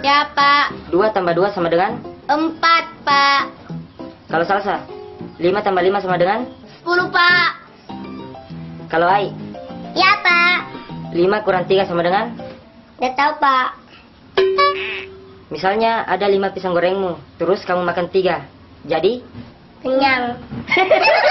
Ya, Pak. 2 tambah 2 sama dengan? 4, Pak. Kalau salsa, 5 tambah 5 sama dengan? Sepuluh, Pak. Kalau ai, Ya, Pak. 5 kurang 3 sama dengan? Tidak tahu, Pak. Misalnya ada 5 pisang gorengmu, terus kamu makan 3. Jadi, Kenyang.